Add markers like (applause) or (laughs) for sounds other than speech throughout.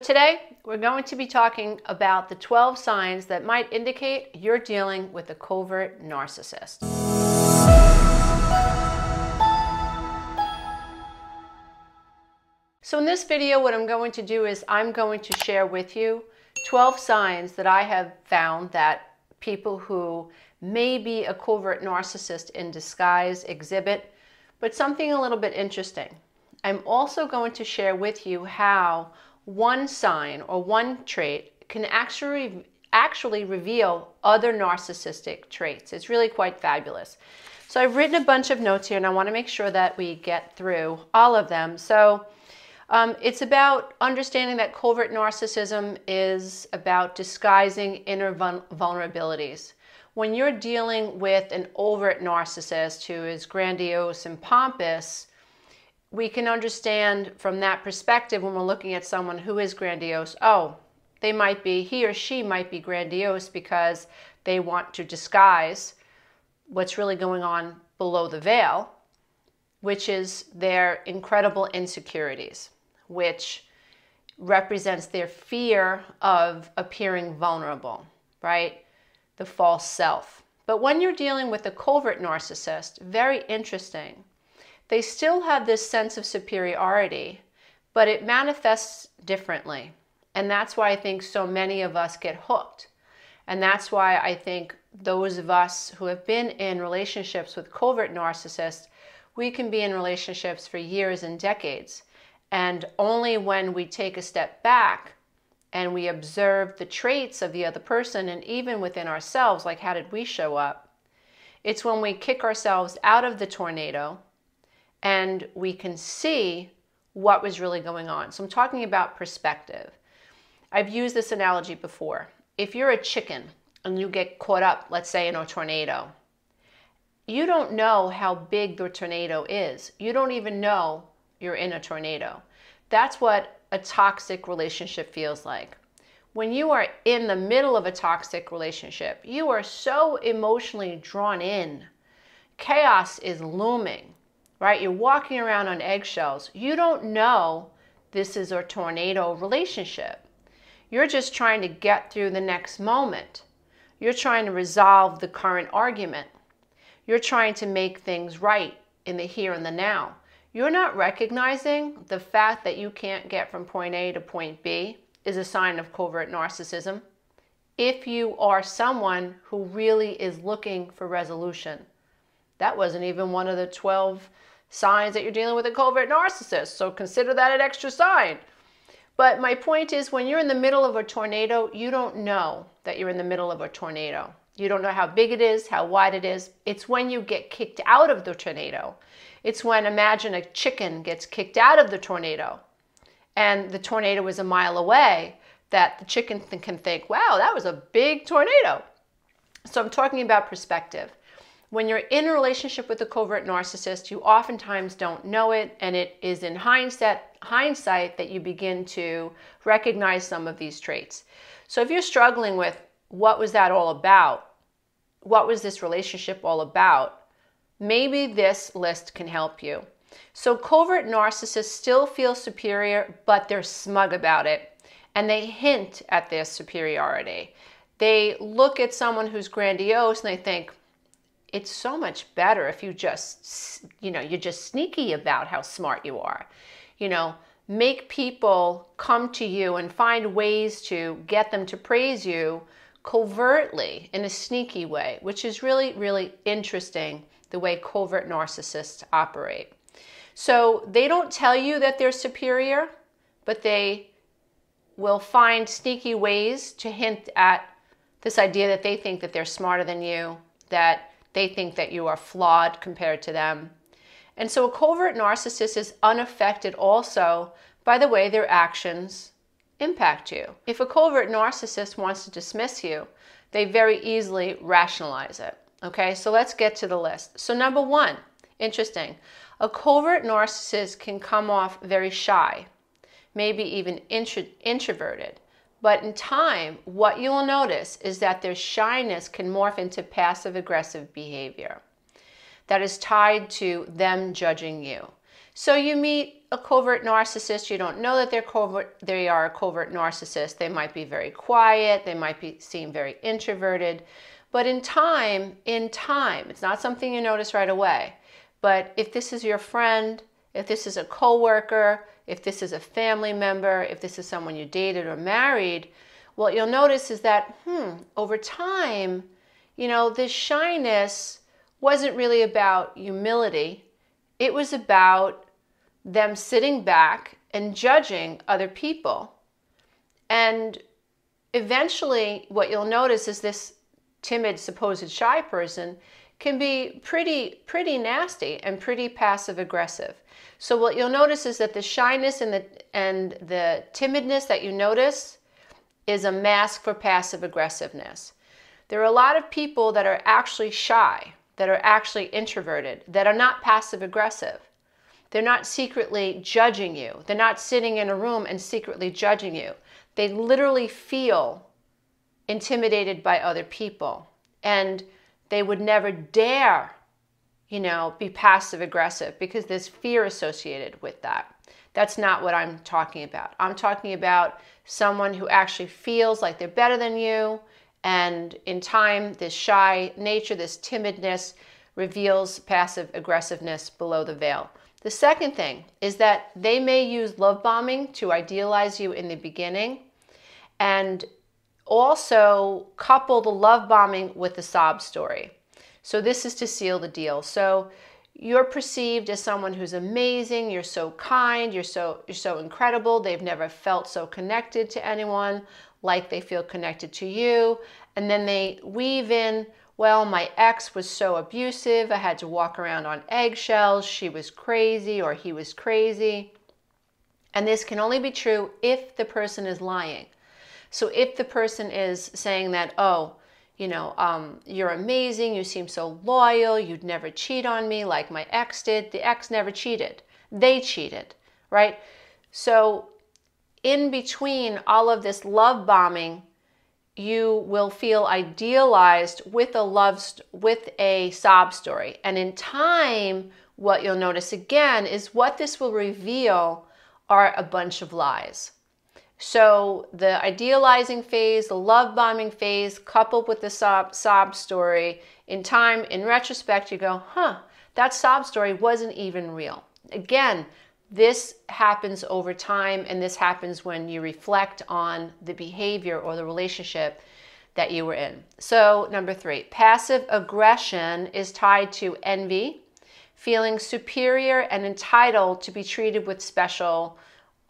Today, we're going to be talking about the 12 signs that might indicate you're dealing with a covert narcissist. So in this video, what I'm going to do is I'm going to share with you 12 signs that I have found that people who may be a covert narcissist in disguise exhibit, but something a little bit interesting. I'm also going to share with you how one sign or one trait can actually actually reveal other narcissistic traits. It's really quite fabulous. So I've written a bunch of notes here and I want to make sure that we get through all of them. So um, it's about understanding that covert narcissism is about disguising inner vulnerabilities. When you're dealing with an overt narcissist who is grandiose and pompous, we can understand from that perspective when we're looking at someone who is grandiose oh, they might be, he or she might be grandiose because they want to disguise what's really going on below the veil, which is their incredible insecurities, which represents their fear of appearing vulnerable, right? The false self. But when you're dealing with a covert narcissist, very interesting they still have this sense of superiority, but it manifests differently. And that's why I think so many of us get hooked. And that's why I think those of us who have been in relationships with covert narcissists, we can be in relationships for years and decades. And only when we take a step back and we observe the traits of the other person and even within ourselves, like how did we show up, it's when we kick ourselves out of the tornado and we can see what was really going on. So I'm talking about perspective. I've used this analogy before. If you're a chicken and you get caught up, let's say, in a tornado, you don't know how big the tornado is. You don't even know you're in a tornado. That's what a toxic relationship feels like. When you are in the middle of a toxic relationship, you are so emotionally drawn in. Chaos is looming right? You're walking around on eggshells. You don't know this is a tornado relationship. You're just trying to get through the next moment. You're trying to resolve the current argument. You're trying to make things right in the here and the now. You're not recognizing the fact that you can't get from point A to point B is a sign of covert narcissism. If you are someone who really is looking for resolution, that wasn't even one of the 12 signs that you're dealing with a covert narcissist. So consider that an extra sign. But my point is, when you're in the middle of a tornado, you don't know that you're in the middle of a tornado. You don't know how big it is, how wide it is. It's when you get kicked out of the tornado. It's when, imagine a chicken gets kicked out of the tornado and the tornado is a mile away, that the chicken can think, wow, that was a big tornado. So I'm talking about perspective. When you're in a relationship with a covert narcissist, you oftentimes don't know it, and it is in hindsight, hindsight that you begin to recognize some of these traits. So if you're struggling with what was that all about, what was this relationship all about, maybe this list can help you. So covert narcissists still feel superior, but they're smug about it, and they hint at their superiority. They look at someone who's grandiose and they think, it's so much better if you just, you know, you're just sneaky about how smart you are. You know, make people come to you and find ways to get them to praise you covertly in a sneaky way, which is really, really interesting the way covert narcissists operate. So they don't tell you that they're superior, but they will find sneaky ways to hint at this idea that they think that they're smarter than you, that they think that you are flawed compared to them. And so a covert narcissist is unaffected also by the way their actions impact you. If a covert narcissist wants to dismiss you, they very easily rationalize it. Okay, so let's get to the list. So, number one, interesting, a covert narcissist can come off very shy, maybe even intro- introverted. But in time, what you will notice is that their shyness can morph into passive aggressive behavior that is tied to them judging you. So you meet a covert narcissist, you don't know that they're covert, they are a covert narcissist. They might be very quiet, they might be seem very introverted. But in time, in time, it's not something you notice right away. But if this is your friend, if this is a coworker, if this is a family member, if this is someone you dated or married, what you'll notice is that, hmm, over time, you know, this shyness wasn't really about humility. It was about them sitting back and judging other people. And eventually, what you'll notice is this timid, supposed shy person can be pretty, pretty nasty and pretty passive aggressive. So what you'll notice is that the shyness and the and the timidness that you notice is a mask for passive aggressiveness. There are a lot of people that are actually shy, that are actually introverted, that are not passive aggressive. They're not secretly judging you. They're not sitting in a room and secretly judging you. They literally feel intimidated by other people. And they would never dare, you know, be passive aggressive because there's fear associated with that. That's not what I'm talking about. I'm talking about someone who actually feels like they're better than you. And in time, this shy nature, this timidness reveals passive aggressiveness below the veil. The second thing is that they may use love bombing to idealize you in the beginning and also couple the love bombing with the sob story. So this is to seal the deal. So you're perceived as someone who's amazing, you're so kind, you're so you're so incredible. They've never felt so connected to anyone like they feel connected to you. And then they weave in well, my ex was so abusive, I had to walk around on eggshells, she was crazy or he was crazy. And this can only be true if the person is lying. So if the person is saying that, oh, you know, um, you're amazing, you seem so loyal, you'd never cheat on me like my ex did, the ex never cheated. They cheated, right? So in between all of this love bombing you will feel idealized with a love st- with a sob story and in time what you'll notice again is what this will reveal are a bunch of lies so the idealizing phase the love bombing phase coupled with the sob, sob story in time in retrospect you go huh that sob story wasn't even real again this happens over time, and this happens when you reflect on the behavior or the relationship that you were in. So, number three, passive aggression is tied to envy, feeling superior and entitled to be treated with special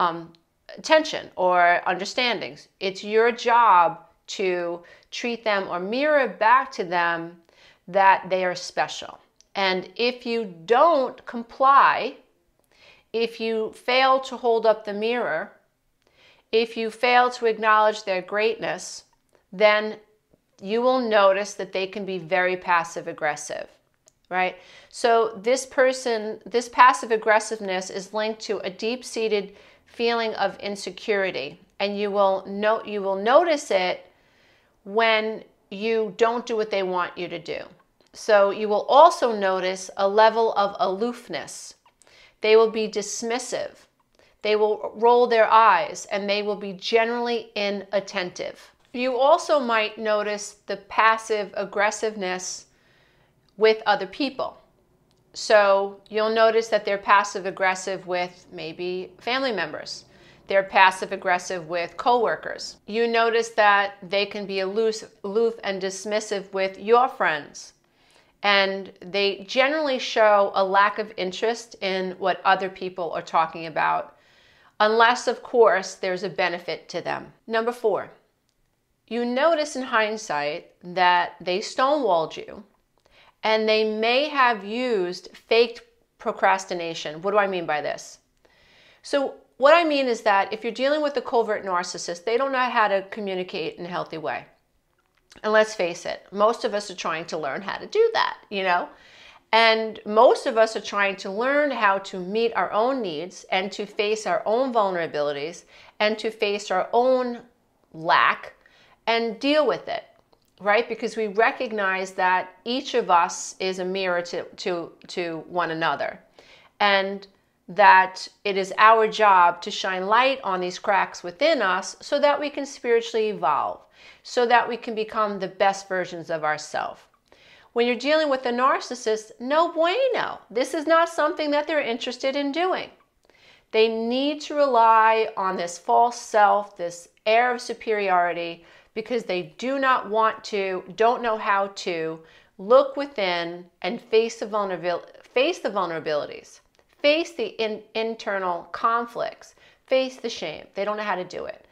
um, attention or understandings. It's your job to treat them or mirror back to them that they are special. And if you don't comply, if you fail to hold up the mirror, if you fail to acknowledge their greatness, then you will notice that they can be very passive aggressive, right? So this person, this passive aggressiveness is linked to a deep-seated feeling of insecurity, and you will note you will notice it when you don't do what they want you to do. So you will also notice a level of aloofness they will be dismissive. They will roll their eyes and they will be generally inattentive. You also might notice the passive aggressiveness with other people. So you'll notice that they're passive aggressive with maybe family members. They're passive aggressive with coworkers. You notice that they can be aloof, aloof and dismissive with your friends and they generally show a lack of interest in what other people are talking about, unless, of course, there's a benefit to them. Number four, you notice in hindsight that they stonewalled you and they may have used faked procrastination. What do I mean by this? So, what I mean is that if you're dealing with a covert narcissist, they don't know how to communicate in a healthy way. And let's face it, most of us are trying to learn how to do that, you know? And most of us are trying to learn how to meet our own needs and to face our own vulnerabilities and to face our own lack and deal with it, right? Because we recognize that each of us is a mirror to, to, to one another. And that it is our job to shine light on these cracks within us so that we can spiritually evolve, so that we can become the best versions of ourselves. When you're dealing with a narcissist, no bueno. This is not something that they're interested in doing. They need to rely on this false self, this air of superiority, because they do not want to, don't know how to look within and face the, vulnerabil- face the vulnerabilities face the in, internal conflicts, face the shame. They don't know how to do it.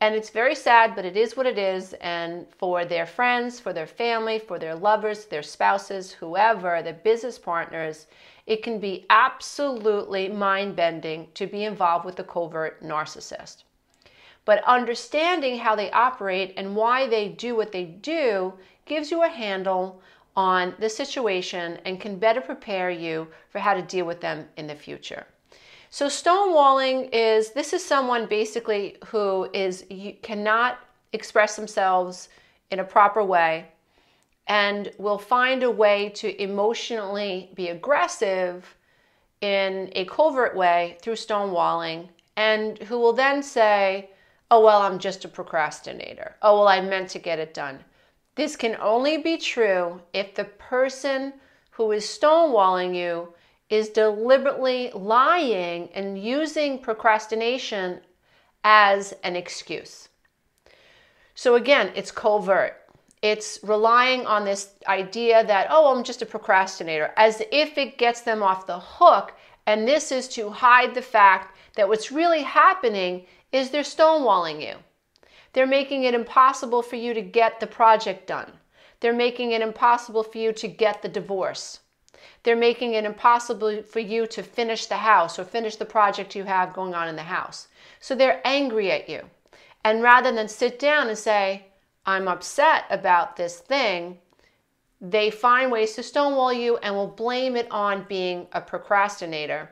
And it's very sad, but it is what it is. And for their friends, for their family, for their lovers, their spouses, whoever, their business partners, it can be absolutely mind bending to be involved with a covert narcissist. But understanding how they operate and why they do what they do gives you a handle on the situation and can better prepare you for how to deal with them in the future. So stonewalling is this is someone basically who is cannot express themselves in a proper way and will find a way to emotionally be aggressive in a covert way through stonewalling and who will then say, "Oh well, I'm just a procrastinator. Oh well, I meant to get it done." This can only be true if the person who is stonewalling you is deliberately lying and using procrastination as an excuse. So again, it's covert. It's relying on this idea that, oh, I'm just a procrastinator, as if it gets them off the hook. And this is to hide the fact that what's really happening is they're stonewalling you. They're making it impossible for you to get the project done. They're making it impossible for you to get the divorce. They're making it impossible for you to finish the house or finish the project you have going on in the house. So they're angry at you. And rather than sit down and say, I'm upset about this thing, they find ways to stonewall you and will blame it on being a procrastinator,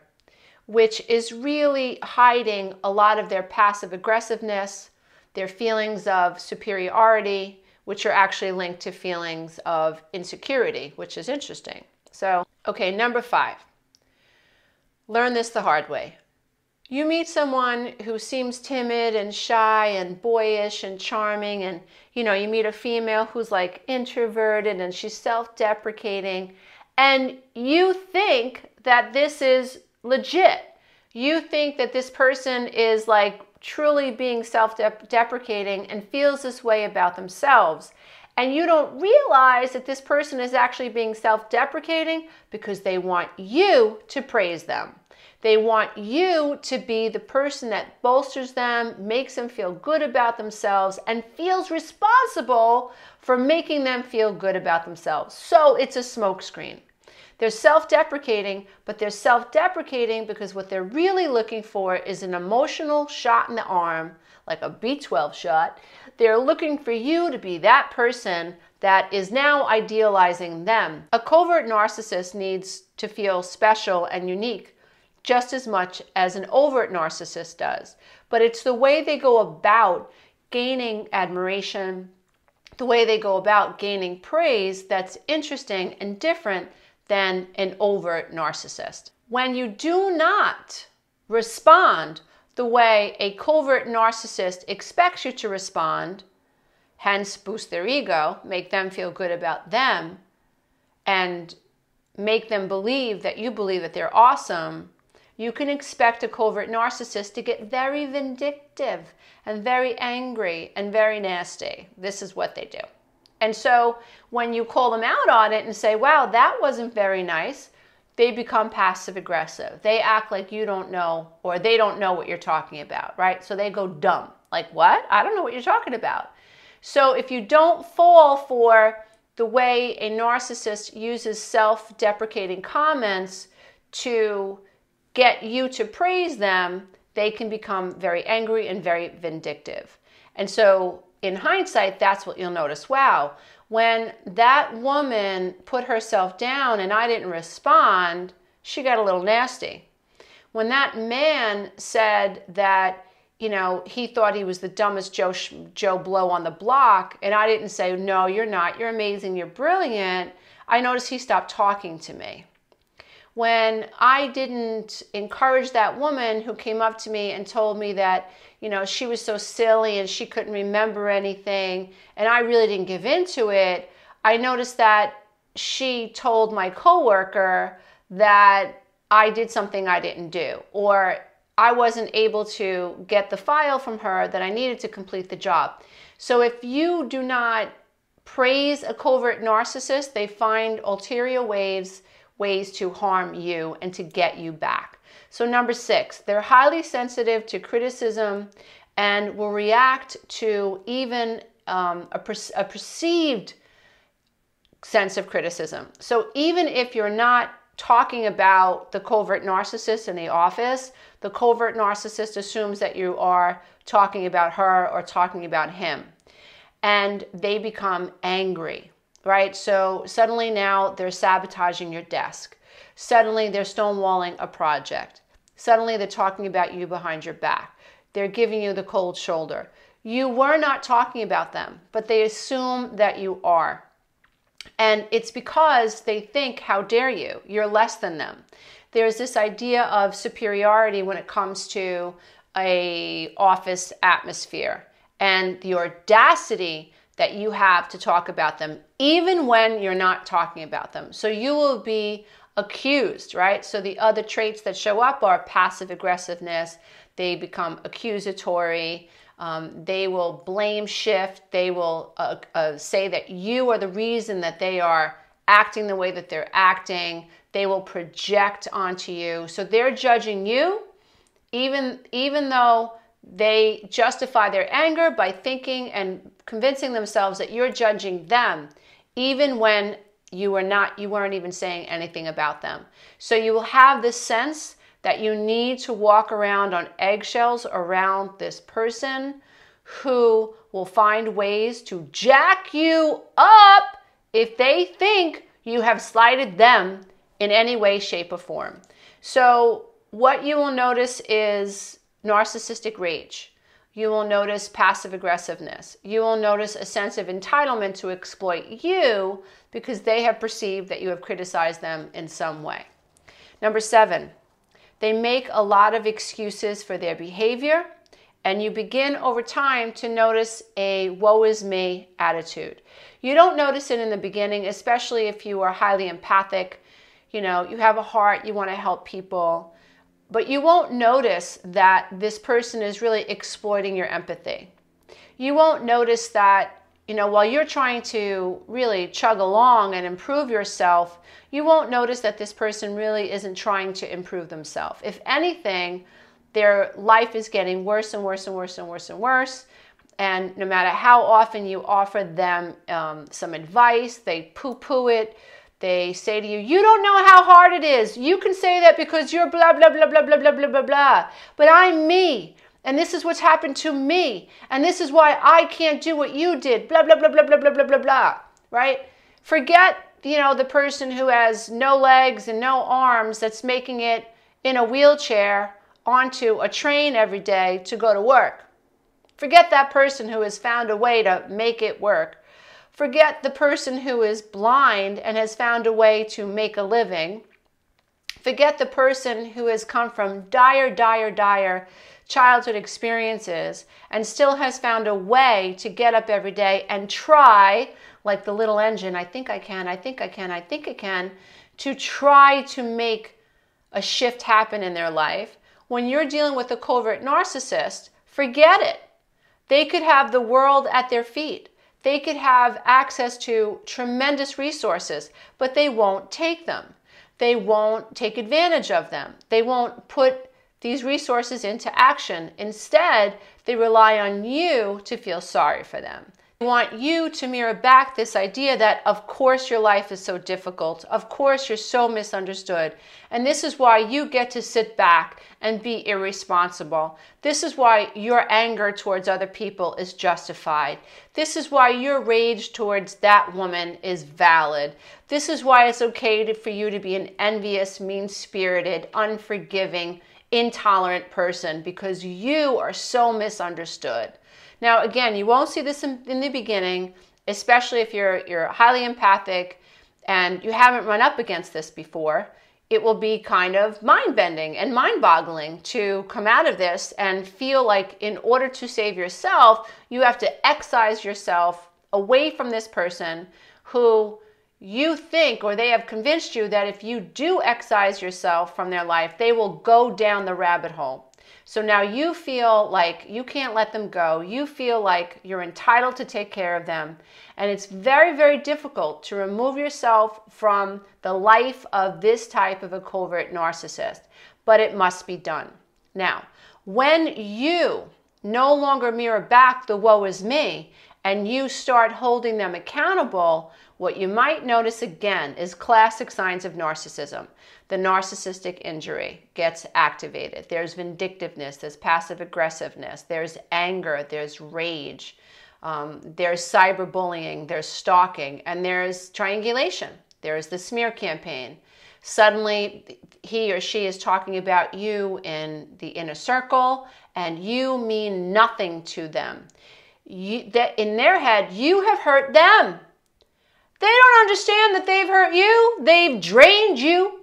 which is really hiding a lot of their passive aggressiveness, their feelings of superiority, which are actually linked to feelings of insecurity, which is interesting. So, okay, number five, learn this the hard way. You meet someone who seems timid and shy and boyish and charming, and you know, you meet a female who's like introverted and she's self deprecating, and you think that this is legit. You think that this person is like truly being self deprecating and feels this way about themselves. And you don't realize that this person is actually being self deprecating because they want you to praise them. They want you to be the person that bolsters them, makes them feel good about themselves, and feels responsible for making them feel good about themselves. So it's a smokescreen. They're self deprecating, but they're self deprecating because what they're really looking for is an emotional shot in the arm, like a B12 shot. They're looking for you to be that person that is now idealizing them. A covert narcissist needs to feel special and unique just as much as an overt narcissist does. But it's the way they go about gaining admiration, the way they go about gaining praise that's interesting and different than an overt narcissist. When you do not respond the way a covert narcissist expects you to respond, hence boost their ego, make them feel good about them, and make them believe that you believe that they're awesome, you can expect a covert narcissist to get very vindictive and very angry and very nasty. This is what they do. And so when you call them out on it and say, wow, that wasn't very nice, they become passive aggressive. They act like you don't know or they don't know what you're talking about, right? So they go dumb. Like, what? I don't know what you're talking about. So if you don't fall for the way a narcissist uses self deprecating comments to get you to praise them, they can become very angry and very vindictive. And so in hindsight, that's what you'll notice. Wow, when that woman put herself down and I didn't respond, she got a little nasty. When that man said that, you know, he thought he was the dumbest Joe, Joe Blow on the block, and I didn't say, no, you're not, you're amazing, you're brilliant, I noticed he stopped talking to me. when I didn't encourage that woman who came up to me and told me that, you know, she was so silly and she couldn't remember anything, and I really didn't give into it, I noticed that she told my coworker that I did something I didn't do, or I wasn't able to get the file from her that I needed to complete the job. So if you do not praise a covert narcissist, they find ulterior ways ways to harm you and to get you back. So number 6, they're highly sensitive to criticism and will react to even um, a, per- a perceived sense of criticism. So even if you're not talking about the covert narcissist in the office, the covert narcissist assumes that you are talking about her or talking about him. And they become angry, right? So suddenly now they're sabotaging your desk. Suddenly they're stonewalling a project. Suddenly they're talking about you behind your back. They're giving you the cold shoulder. You were not talking about them, but they assume that you are. And it's because they think, how dare you? You're less than them. There's this idea of superiority when it comes to a office atmosphere and the audacity that you have to talk about them even when you're not talking about them. So you will be accused, right? So the other traits that show up are passive aggressiveness, they become accusatory, um, they will blame shift. They will uh, uh, say that you are the reason that they are acting the way that they're acting. They will project onto you. So they're judging you, even, even though they justify their anger by thinking and convincing themselves that you're judging them, even when you were not, you weren't even saying anything about them. So you will have this sense that you need to walk around on eggshells around this person who will find ways to jack you up if they think you have slighted them in any way, shape, or form. So, what you will notice is narcissistic rage. You will notice passive aggressiveness. You will notice a sense of entitlement to exploit you because they have perceived that you have criticized them in some way. Number seven, they make a lot of excuses for their behavior, and you begin over time to notice a woe is me attitude. You don't notice it in the beginning, especially if you are highly empathic. You know, you have a heart, you want to help people, but you won't notice that this person is really exploiting your empathy. You won't notice that you know, while you're trying to really chug along and improve yourself, you won't notice that this person really isn't trying to improve themselves. If anything, their life is getting worse and worse and worse and worse and worse. And no matter how often you offer them um, some advice, they poo poo it. They say to you, You don't know how hard it is. You can say that because you're blah, blah, blah, blah, blah, blah, blah, blah, blah. But I'm me. And this is what's happened to me. And this is why I can't do what you did. Blah, blah, blah, blah, blah, blah, blah, blah, blah. Right? Forget, you know, the person who has no legs and no arms that's making it in a wheelchair onto a train every day to go to work. Forget that person who has found a way to make it work. Forget the person who is blind and has found a way to make a living. Forget the person who has come from dire, dire, dire childhood experiences and still has found a way to get up every day and try, like the little engine, I think I can, I think I can, I think I can, to try to make a shift happen in their life. When you're dealing with a covert narcissist, forget it. They could have the world at their feet. They could have access to tremendous resources, but they won't take them. They won't take advantage of them. They won't put these resources into action. Instead, they rely on you to feel sorry for them. Want you to mirror back this idea that, of course, your life is so difficult. Of course, you're so misunderstood. And this is why you get to sit back and be irresponsible. This is why your anger towards other people is justified. This is why your rage towards that woman is valid. This is why it's okay for you to be an envious, mean spirited, unforgiving, intolerant person because you are so misunderstood. Now, again, you won't see this in, in, the beginning, especially if you're, you're highly empathic and you haven't run up against this before. it will be kind of mind bending and mind boggling to come out of this and feel like, in order to save yourself, you have to excise yourself away from this person who you think or they have convinced you that if you do excise yourself from their life, they will go down the rabbit hole. So now you feel like you can't let them go. You feel like you're entitled to take care of them. And it's very, very difficult to remove yourself from the life of this type of a covert narcissist, but it must be done. Now, when you no longer mirror back the woe is me and you start holding them accountable, what you might notice again is classic signs of narcissism. The narcissistic injury gets activated. There's vindictiveness, there's passive aggressiveness, there's anger, there's rage, um, there's cyberbullying, there's stalking, and there's triangulation. There's the smear campaign. Suddenly, he or she is talking about you in the inner circle, and you mean nothing to them. You, that in their head, you have hurt them. They don't understand that they've hurt you, they've drained you.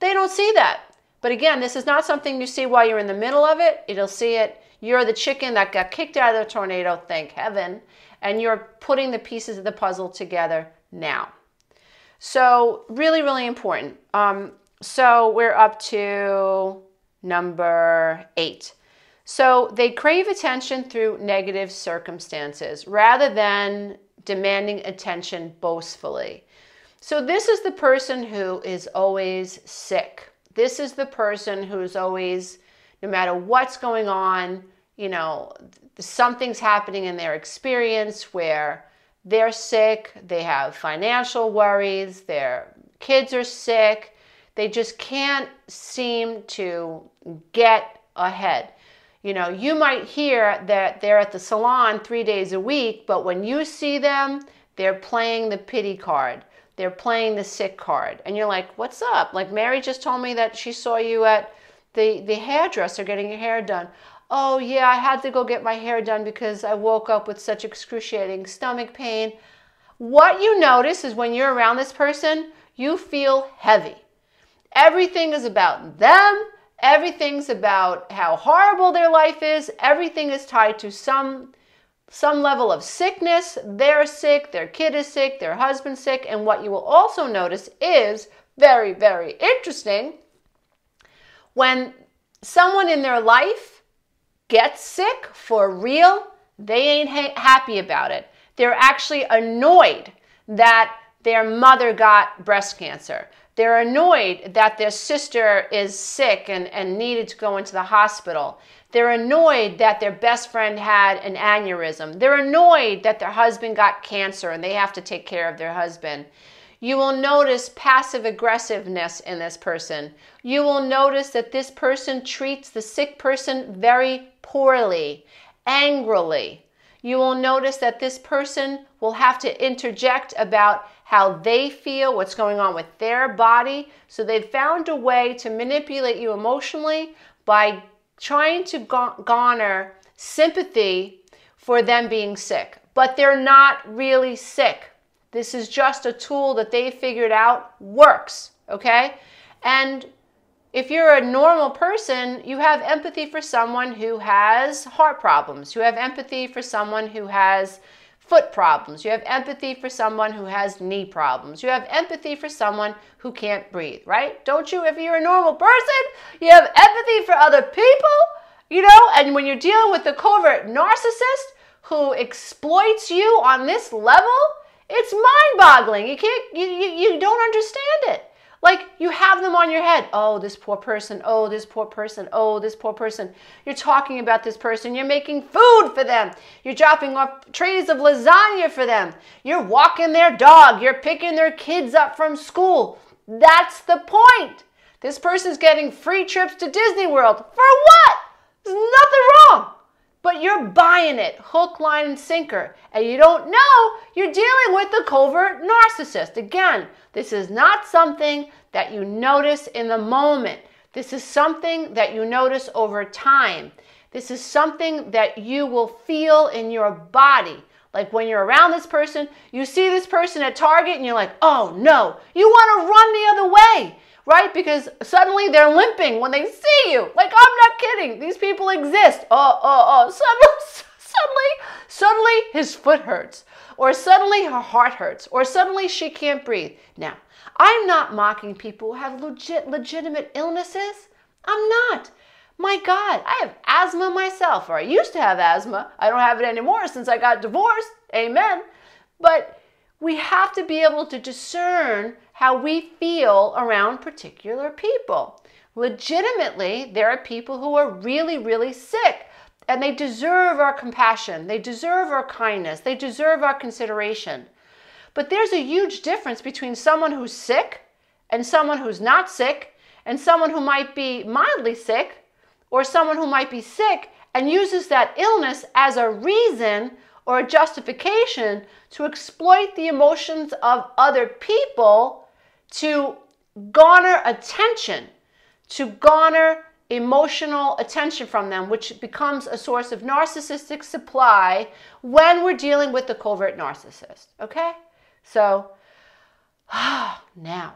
They don't see that. But again, this is not something you see while you're in the middle of it. It'll see it. You're the chicken that got kicked out of the tornado, thank heaven, and you're putting the pieces of the puzzle together now. So, really, really important. Um, so, we're up to number eight. So, they crave attention through negative circumstances rather than demanding attention boastfully. So, this is the person who is always sick. This is the person who's always, no matter what's going on, you know, something's happening in their experience where they're sick, they have financial worries, their kids are sick, they just can't seem to get ahead. You know, you might hear that they're at the salon three days a week, but when you see them, they're playing the pity card. They're playing the sick card. And you're like, what's up? Like Mary just told me that she saw you at the, the hairdresser getting your hair done. Oh, yeah, I had to go get my hair done because I woke up with such excruciating stomach pain. What you notice is when you're around this person, you feel heavy. Everything is about them Everything's about how horrible their life is. Everything is tied to some some level of sickness. They're sick, their kid is sick, their husband's sick, and what you will also notice is very very interesting when someone in their life gets sick for real, they ain't ha- happy about it. They're actually annoyed that their mother got breast cancer. They're annoyed that their sister is sick and, and needed to go into the hospital. They're annoyed that their best friend had an aneurysm. They're annoyed that their husband got cancer and they have to take care of their husband. You will notice passive aggressiveness in this person. You will notice that this person treats the sick person very poorly, angrily. You will notice that this person will have to interject about how they feel, what's going on with their body. So they've found a way to manipulate you emotionally by trying to garner sympathy for them being sick. But they're not really sick. This is just a tool that they figured out works, okay? And if you're a normal person, you have empathy for someone who has heart problems. You have empathy for someone who has foot problems. You have empathy for someone who has knee problems. You have empathy for someone who can't breathe, right? Don't you? If you're a normal person, you have empathy for other people, you know? And when you're dealing with a covert narcissist who exploits you on this level, it's mind-boggling. You can't you, you, you don't understand it. Like you have them on your head. Oh, this poor person. Oh, this poor person. Oh, this poor person. You're talking about this person. You're making food for them. You're dropping off trays of lasagna for them. You're walking their dog. You're picking their kids up from school. That's the point. This person's getting free trips to Disney World. For what? There's nothing wrong but you're buying it hook, line, and sinker. And you don't know you're dealing with a covert narcissist. Again, this is not something that you notice in the moment. This is something that you notice over time. This is something that you will feel in your body. Like when you're around this person, you see this person at Target and you're like, oh no, you want to run the other way. Right? Because suddenly they're limping when they see you. Like, I'm not kidding. These people exist. Oh, oh, oh. Suddenly, (laughs) suddenly, suddenly his foot hurts, or suddenly her heart hurts, or suddenly she can't breathe. Now, I'm not mocking people who have legit, legitimate illnesses. I'm not. My God, I have asthma myself, or I used to have asthma. I don't have it anymore since I got divorced. Amen. But we have to be able to discern how we feel around particular people. Legitimately, there are people who are really, really sick and they deserve our compassion, they deserve our kindness, they deserve our consideration. But there's a huge difference between someone who's sick and someone who's not sick, and someone who might be mildly sick, or someone who might be sick and uses that illness as a reason or a justification to exploit the emotions of other people to garner attention, to garner emotional attention from them, which becomes a source of narcissistic supply when we're dealing with the covert narcissist. Okay? So, (sighs) now,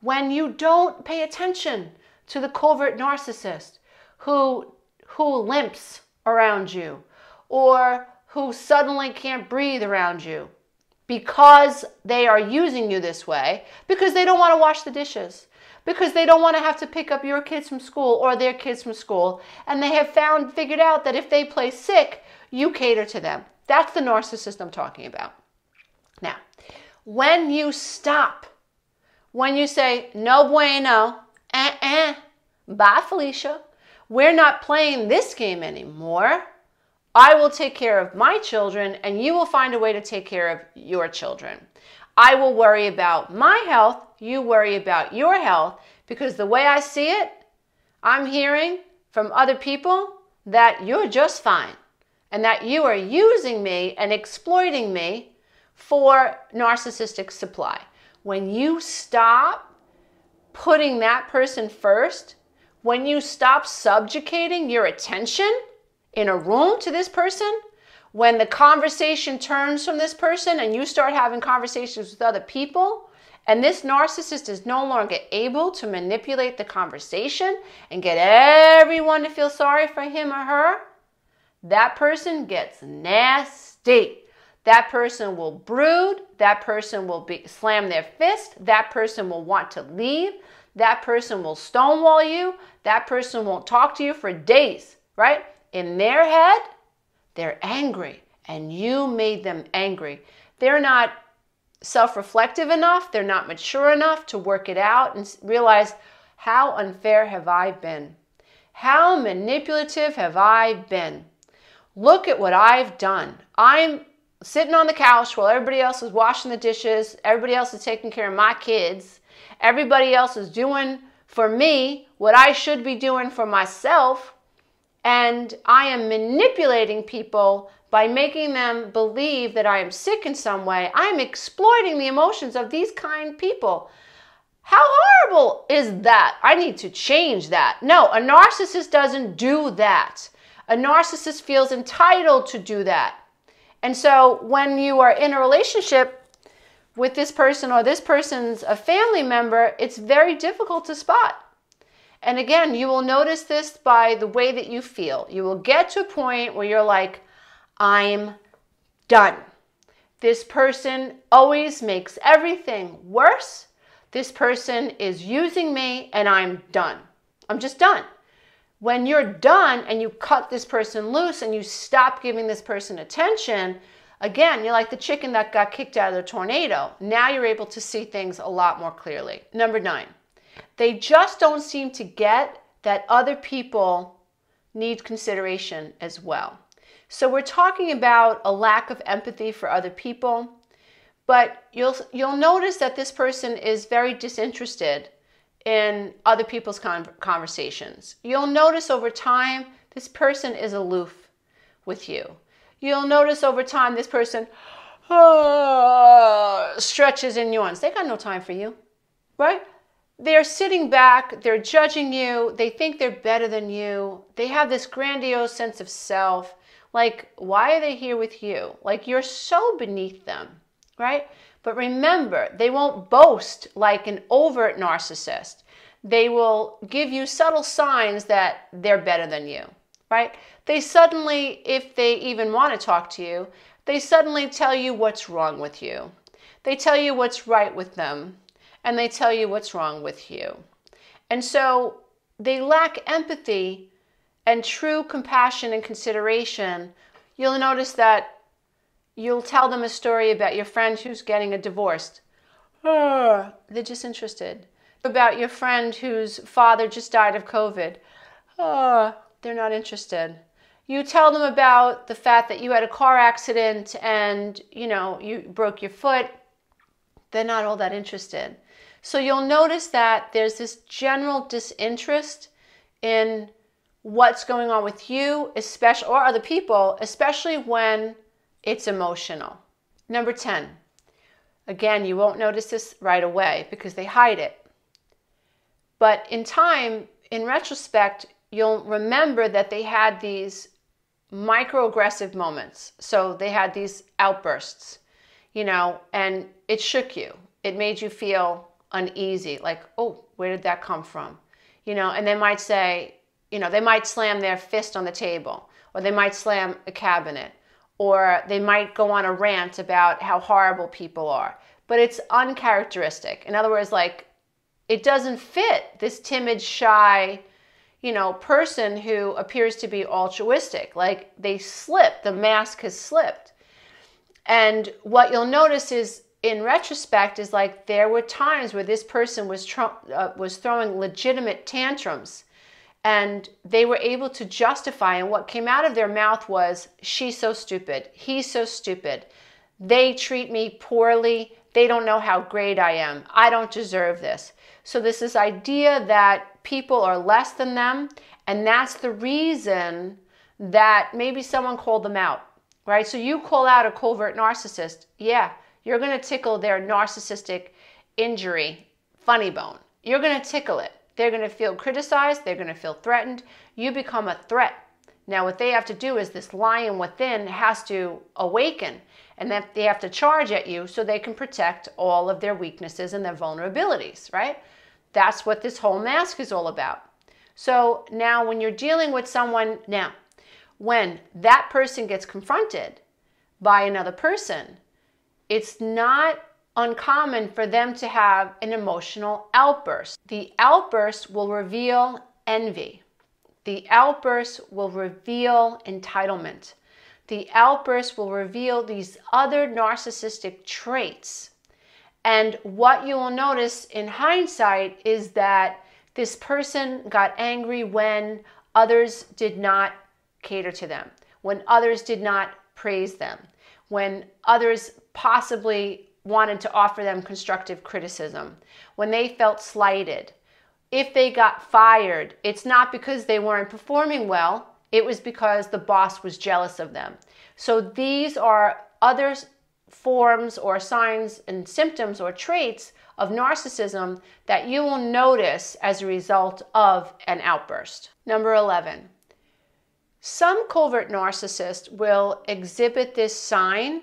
when you don't pay attention to the covert narcissist who, who limps around you or who suddenly can't breathe around you, because they are using you this way, because they don't want to wash the dishes, because they don't want to have to pick up your kids from school or their kids from school, and they have found figured out that if they play sick, you cater to them. That's the narcissist I'm talking about. Now, when you stop, when you say, no bueno, eh, eh, bye, Felicia, we're not playing this game anymore. I will take care of my children and you will find a way to take care of your children. I will worry about my health, you worry about your health, because the way I see it, I'm hearing from other people that you're just fine and that you are using me and exploiting me for narcissistic supply. When you stop putting that person first, when you stop subjugating your attention, in a room to this person, when the conversation turns from this person and you start having conversations with other people, and this narcissist is no longer able to manipulate the conversation and get everyone to feel sorry for him or her, that person gets nasty. That person will brood. That person will be, slam their fist. That person will want to leave. That person will stonewall you. That person won't talk to you for days, right? In their head, they're angry and you made them angry. They're not self reflective enough, they're not mature enough to work it out and realize how unfair have I been? How manipulative have I been? Look at what I've done. I'm sitting on the couch while everybody else is washing the dishes, everybody else is taking care of my kids, everybody else is doing for me what I should be doing for myself and I am manipulating people by making them believe that I am sick in some way. I'm exploiting the emotions of these kind people. How horrible is that? I need to change that. No, a narcissist doesn't do that. A narcissist feels entitled to do that. And so when you are in a relationship with this person or this person's a family member, it's very difficult to spot. And again, you will notice this by the way that you feel. You will get to a point where you're like, I'm done. This person always makes everything worse. This person is using me and I'm done. I'm just done. When you're done and you cut this person loose and you stop giving this person attention, again, you're like the chicken that got kicked out of the tornado. Now you're able to see things a lot more clearly. Number nine. They just don't seem to get that other people need consideration as well. So we're talking about a lack of empathy for other people, but you'll you'll notice that this person is very disinterested in other people's con- conversations. You'll notice over time this person is aloof with you. You'll notice over time this person uh, stretches and yawns. They got no time for you, right? They're sitting back, they're judging you, they think they're better than you, they have this grandiose sense of self. Like, why are they here with you? Like, you're so beneath them, right? But remember, they won't boast like an overt narcissist. they will give you subtle signs that they're better than you, right? They suddenly, if they even want to talk to you, they suddenly tell you what's wrong with you. They tell you what's right with them, and they tell you what's wrong with you. And so they lack empathy and true compassion and consideration. You'll notice that you'll tell them a story about your friend who's getting a divorce. Oh, they're just interested about your friend whose father just died of COVID. Oh, they're not interested. You tell them about the fact that you had a car accident and, you know, you broke your foot. They're not all that interested. So you'll notice that there's this general disinterest in what's going on with you, especially or other people, especially when it's emotional. Number 10. Again, you won't notice this right away because they hide it. But in time, in retrospect, you'll remember that they had these microaggressive moments. So they had these outbursts, you know, and it shook you. It made you feel uneasy, like, oh, where did that come from? You know, and they might say, you know, they might slam their fist on the table, or they might slam a cabinet, or they might go on a rant about how horrible people are. But it's uncharacteristic. In other words, like it doesn't fit this timid, shy, you know, person who appears to be altruistic. Like they slip, the mask has slipped. And what you'll notice is in retrospect is like there were times where this person was uh, was throwing legitimate tantrums and they were able to justify and what came out of their mouth was she's so stupid. He's so stupid. They treat me poorly. They don't know how great i am. I don't deserve this. So this this idea that people are less than them, and that's the reason that maybe someone called them out, right? So you call out a covert narcissist, yeah, you're going to tickle their narcissistic injury funny bone. You're going to tickle it. They're going to feel criticized, they're going to feel threatened. You become a threat. Now, what they have to do is this lion within has to awaken and that they have to charge at you so they can protect all of their weaknesses and their vulnerabilities, right? That's what this whole mask is all about. So now, when you're dealing with someone, now, when that person gets confronted by another person, it's not uncommon for them to have an emotional outburst. The outburst will reveal envy. The outburst will reveal entitlement. The outburst will reveal these other narcissistic traits and what you will notice in hindsight is that this person got angry when others did not cater to them, when others did not praise them, when others possibly wanted to offer them constructive criticism, when they felt slighted. If they got fired, it's not because they weren't performing well, it was because the boss was jealous of them. So these are other forms or signs and symptoms or traits of narcissism that you will notice as a result of an outburst. Number 11. Some covert narcissists will exhibit this sign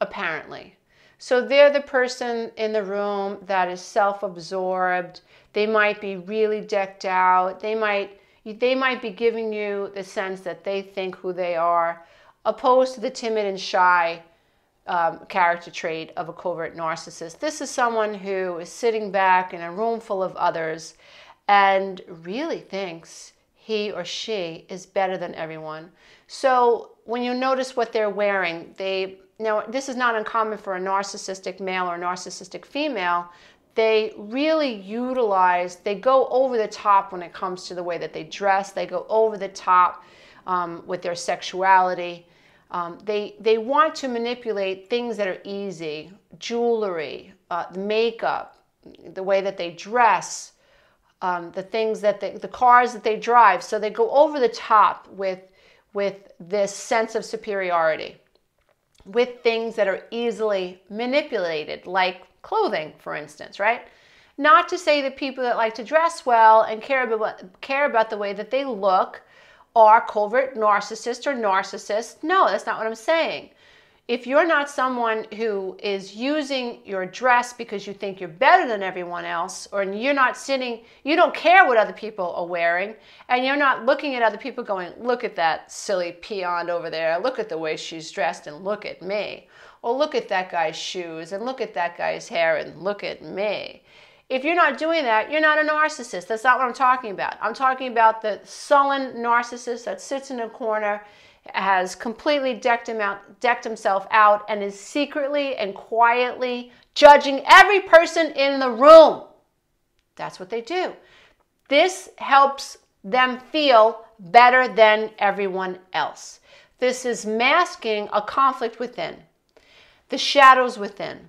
apparently. So they're the person in the room that is self-absorbed. They might be really decked out. They might they might be giving you the sense that they think who they are, opposed to the timid and shy um, character trait of a covert narcissist. This is someone who is sitting back in a room full of others and really thinks he or she is better than everyone. So when you notice what they're wearing, they now this is not uncommon for a narcissistic male or narcissistic female. They really utilize, they go over the top when it comes to the way that they dress. They go over the top um, with their sexuality. Um, they, they want to manipulate things that are easy, jewelry, uh, makeup, the way that they dress, um, the things that they, the cars that they drive. So they go over the top with, with this sense of superiority, with things that are easily manipulated, like clothing, for instance, right? Not to say that people that like to dress well and care about, care about the way that they look are covert narcissists or narcissists. No, that's not what I'm saying. If you're not someone who is using your dress because you think you're better than everyone else, or you're not sitting, you don't care what other people are wearing, and you're not looking at other people going, look at that silly peon over there, look at the way she's dressed, and look at me. Or look at that guy's shoes, and look at that guy's hair, and look at me. If you're not doing that, you're not a narcissist. That's not what I'm talking about. I'm talking about the sullen narcissist that sits in a corner has completely decked him out, decked himself out, and is secretly and quietly judging every person in the room. That's what they do. This helps them feel better than everyone else. This is masking a conflict within, the shadows within,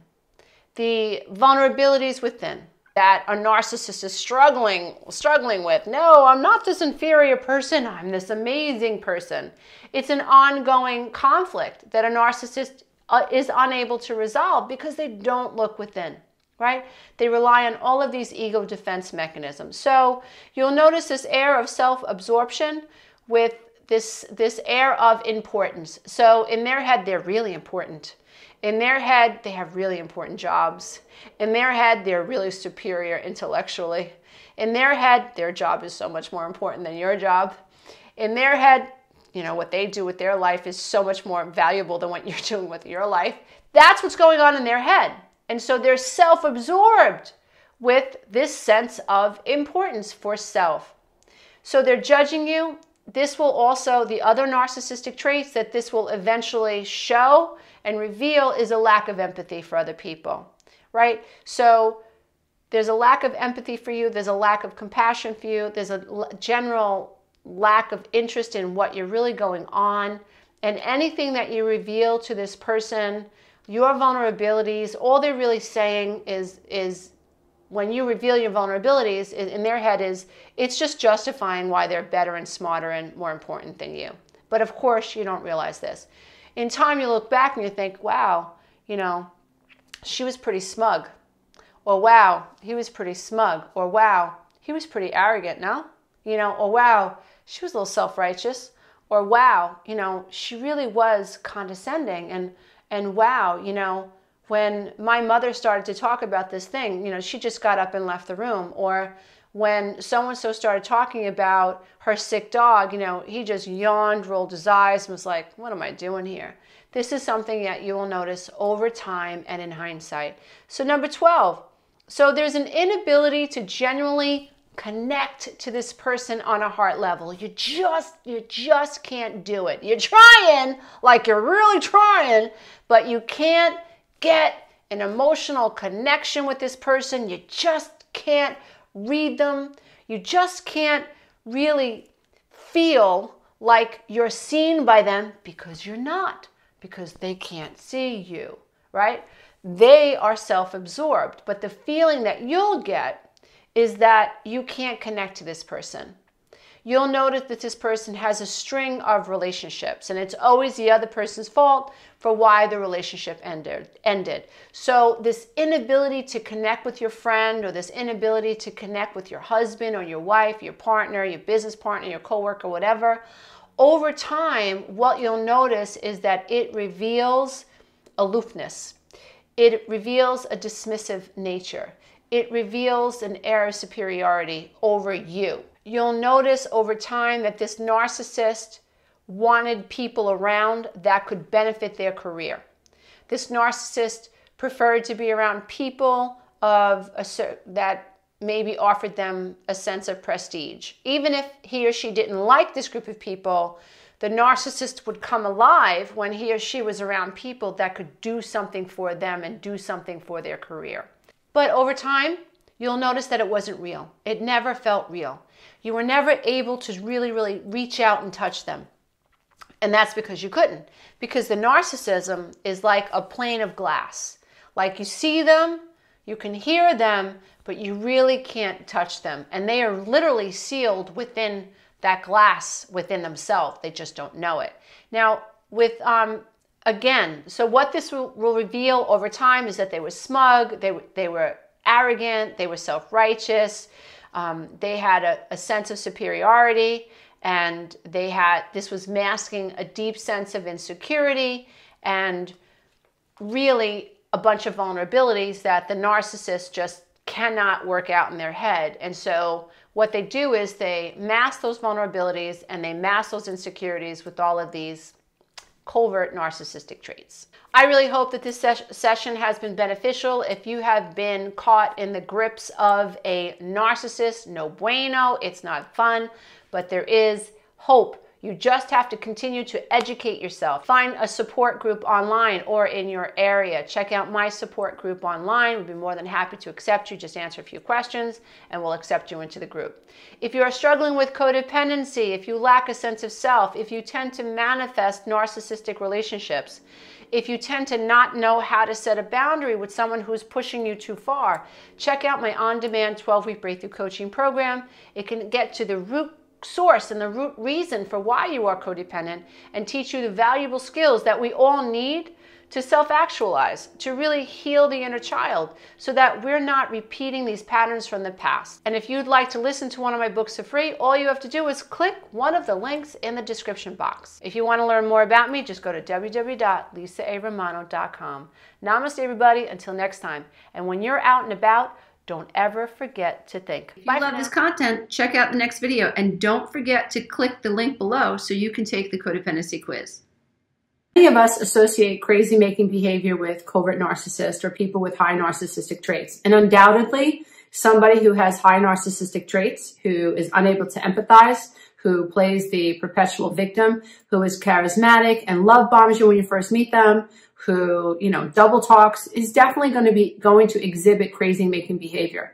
the vulnerabilities within that a narcissist is struggling struggling with. No, I'm not this inferior person. I'm this amazing person. It's an ongoing conflict that a narcissist uh, is unable to resolve because they don't look within, right? They rely on all of these ego defense mechanisms. So, you'll notice this air of self-absorption with this this air of importance. So, in their head they're really important in their head, they have really important jobs. In their head, they're really superior intellectually. In their head, their job is so much more important than your job. In their head, you know, what they do with their life is so much more valuable than what (laughs) you're doing with your life. That's what's going on in their head. And so they're self absorbed with this sense of importance for self. So they're judging you. This will also, the other narcissistic traits that this will eventually show and reveal is a lack of empathy for other people, right? So there's a lack of empathy for you, there's a lack of compassion for you, there's a general lack of interest in what you're really going on. And anything that you reveal to this person, your vulnerabilities, all they're really saying is, is when you reveal your vulnerabilities in their head is it's just justifying why they're better and smarter and more important than you. But of course, you don't realize this in time you look back and you think, wow, you know, she was pretty smug. Or wow, he was pretty smug. Or wow, he was pretty arrogant, no? You know, or wow, she was a little self righteous. Or wow, you know, she really was condescending. And, and wow, you know, when my mother started to talk about this thing, you know, she just got up and left the room. Or when so and so started talking about her sick dog, you know, he just yawned, rolled his eyes, and was like, What am I doing here? This is something that you will notice over time and in hindsight. So, number 12, so there's an inability to genuinely connect to this person on a heart level. You just you just can't do it. You're trying, like you're really trying, but you can't get an emotional connection with this person. You just can't read them. You just can't really feel like you're seen by them because you're not, because they can't see you, right? They are self absorbed, but the feeling that you'll get is that you can't connect to this person you'll notice that this person has a string of relationships and it's always the other person's fault for why the relationship ended ended. So this inability to connect with your friend or this inability to connect with your husband or your wife your partner your business partner your coworker whatever over time what you'll notice is that it reveals aloofness. It reveals a dismissive nature. It reveals an air of superiority over you you'll notice over time that this narcissist wanted people around that could benefit their career. This narcissist preferred to be around people of a, that maybe offered them a sense of prestige. Even if he or she didn't like this group of people, the narcissist would come alive when he or she was around people that could do something for them and do something for their career. But over time, you'll notice that it wasn't real. It never felt real. You were never able to really, really reach out and touch them. And that's because you couldn't. Because the narcissism is like a plane of glass. Like you see them, you can hear them, but you really can't touch them. And they are literally sealed within that glass within themselves. They just don't know it. Now, with um, again, so what this will, will reveal over time is that they were smug, they, they were arrogant, they were self righteous, um, they had a, a sense of superiority, and they had this was masking a deep sense of insecurity and really a bunch of vulnerabilities that the narcissist just cannot work out in their head. And so what they do is they mask those vulnerabilities and they mask those insecurities with all of these covert narcissistic traits. I really hope that this ses session has been beneficial. If you have been caught in the grips of a narcissist, no bueno, it's not fun, but there is hope you just have to continue to educate yourself. Find a support group online or in your area. Check out my support group online. We'd be more than happy to accept you. Just answer a few questions and we'll accept you into the group. If you are struggling with codependency, if you lack a sense of self, if you tend to manifest narcissistic relationships, if you tend to not know how to set a boundary with someone who's pushing you too far, check out my on demand 12 week breakthrough coaching program. It can get to the root source and the root reason for why you are codependent and teach you the valuable skills that we all need to self actualize, to really heal the inner child so that we're not repeating these patterns from the past. And if you'd like to listen to one of my books for free, all you have to do is click one of the links in the description box. If you want to learn more about me, just go to www.lisaaromano.com. Namaste, everybody. Until next time. And when you're out and about, don't ever forget to think. If you love this content, check out the next video and don't forget to click the link below so you can take the codependency quiz. Many of us associate crazy making behavior with covert narcissists or people with high narcissistic traits. And undoubtedly, somebody who has high narcissistic traits, who is unable to empathize, who plays the perpetual victim, who is charismatic and love bombs you when you first meet them, who, you know, double talks is definitely going to be going to exhibit crazy making behavior.